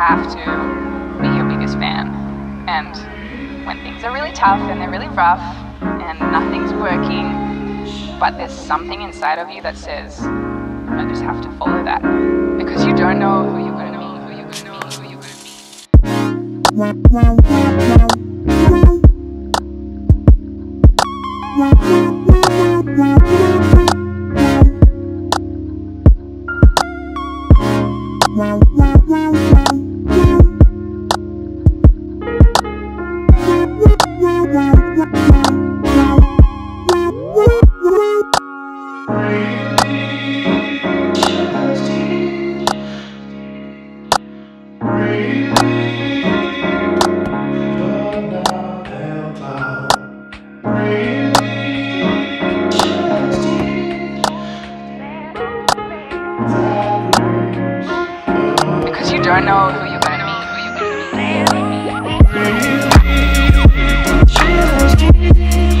have to be your biggest fan. And when things are really tough and they're really rough and nothing's working, but there's something inside of you that says, I just have to follow that. Because you don't know who you're gonna meet, who you're gonna meet, who you're gonna meet. Because you don't know who you're gonna meet, who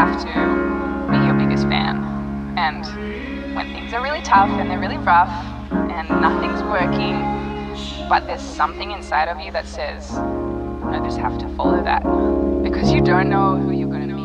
have to be your biggest fan. And when things are really tough and they're really rough and nothing's working, but there's something inside of you that says, I just have to follow that. Because you don't know who you're gonna meet.